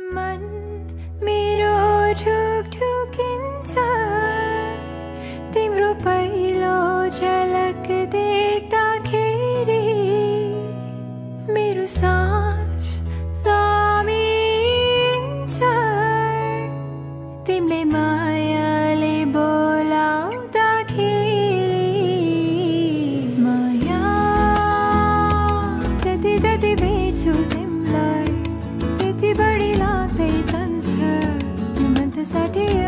मन मेरो ढुकढुकिन्छ तिम्रो पहिलो झलक देख्दाखेरि मेरो सास सामिन्छ तिमीले मायाले बोलाउँदाखेरि माया जति जति भेट्छु तिमीलाई त्यति बढी साठी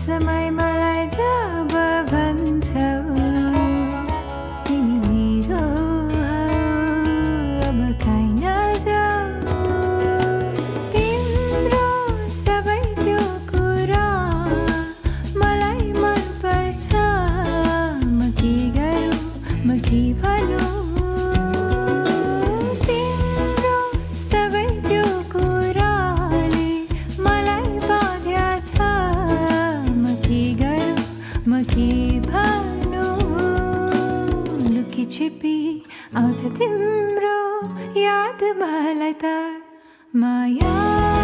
What's in my तिम्रो याद मलाई त माया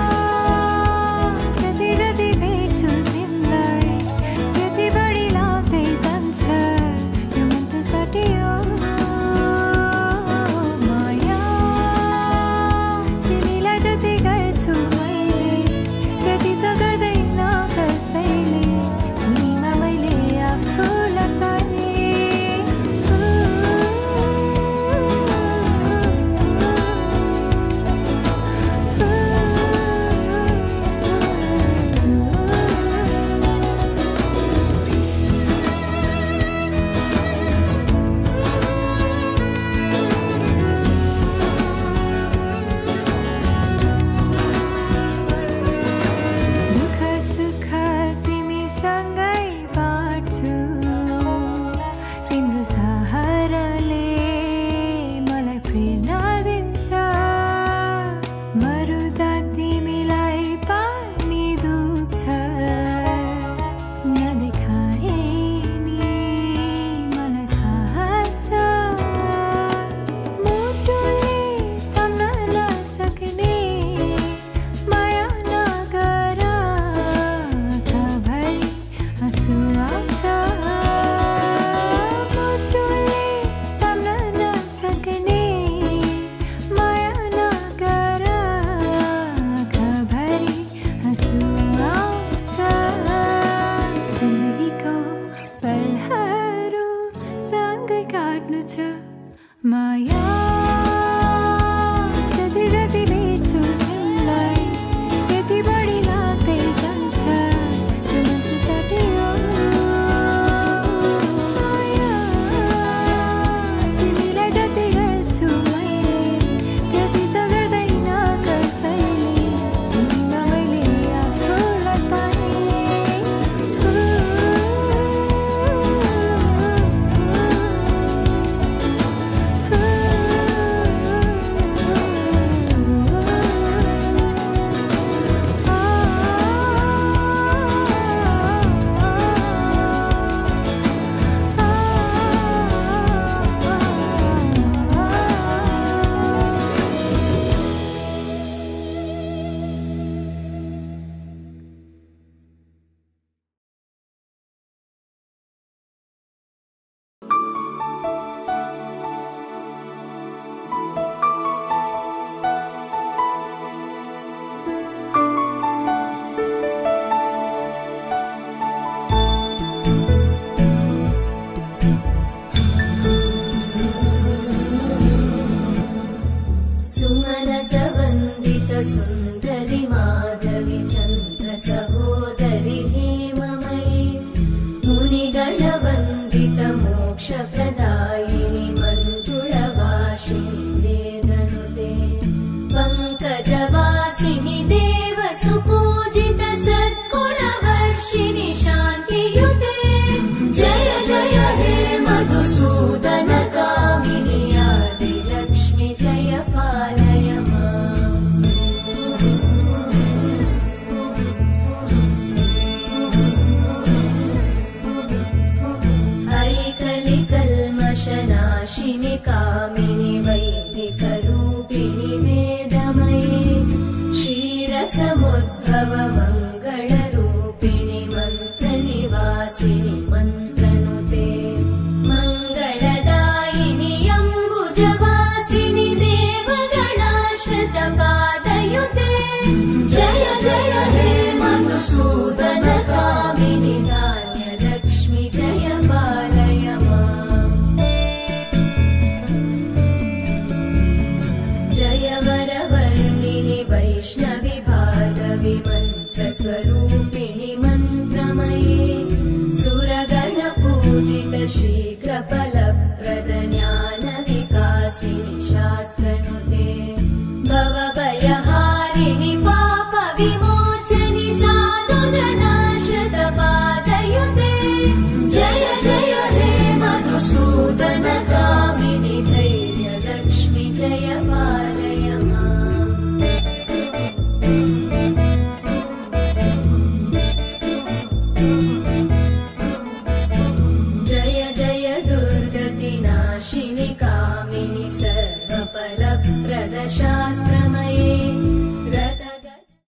नि कामिनि वैदिकरूपिणि वेदमये। क्षीरसमुद्भव मङ्गलरूपिणि मन्त्रनिवासिनि मन्त्रनुते। मङ्गलदायिनि अम्बुजव Swaroop. do.